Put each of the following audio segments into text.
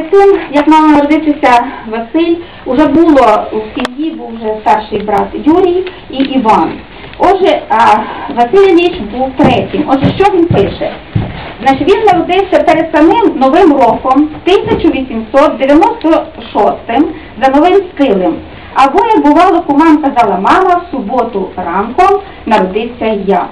Перед тим, як мав народитися Василь, уже було у сім'ї, був вже старший брат Юрій і Іван. Отже, Василь Ілліч був третім. Отже, що він пише? Значить, він народився перед самим Новим роком 1896 за новим стилем. Або, як бувало, кумам казала мама, в суботу ранком народився я.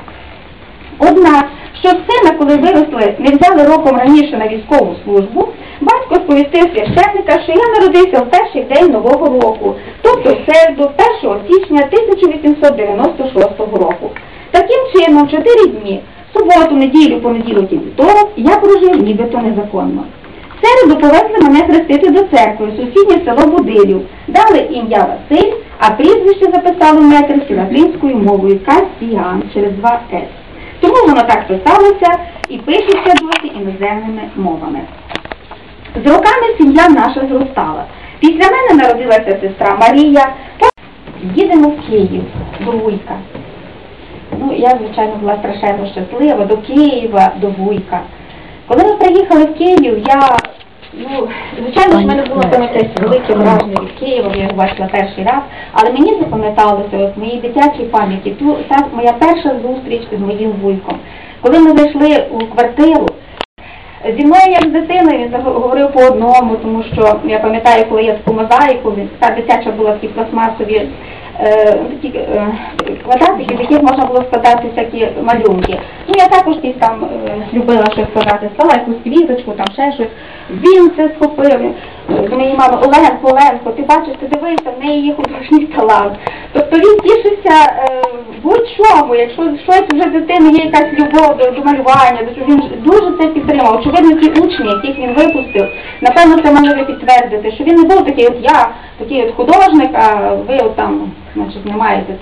Однак, що сина, коли виросли, не взяли роком раніше на військову службу, батько сповістив священника, що я народився в перший день Нового року, тобто середу 1 січня 1896 року. Таким чином, чотири дні, суботу, неділю, понеділок і вівторок, я прожив нібито незаконно. В середу повезли мене хрестити до церкви сусіднє село Будилів, дали ім'я Василь, а прізвище записали метр сіраблінською мовою Касіян через два С. Тому воно так писалося і пишеться досі іноземними мовами. З роками сім'я наша зростала. Після мене народилася сестра Марія. Їдемо в Київ, до Вуйка. Ну, я, звичайно, була страшенно щаслива до Києва, до Вуйка. Коли ми приїхали в Київ, я, ну, звичайно, в мене було там велике враження від Києва, я його бачила перший раз, але мені запам'яталося от в моїй дитячій пам'яті та моя перша зустріч з моїм вуйком. Коли ми зайшли у квартиру, Зі мною як з дитиною він говорив по одному, тому що я пам'ятаю, коли я з мозаїку, та дитяча була такі пластмасові такі е, квадратики, з яких можна було складати всякі малюнки. Ну я також десь там е, любила щось складати, склала якусь квіточку, там ще щось. Він це схопив. е, До моєї мами Оленко, Оленко, ти бачиш, ти дивися, в неї є художній талант. Тобто він тішився е, будь-чому, якщо щось вже дитини є якась любов до, до малювання, чого він дуже це підтримав. Очевидно, ті учні, яких він випустив, напевно, це могли підтвердити, що він не був такий от я, такий от художник, а ви от там, значить, не маєте там.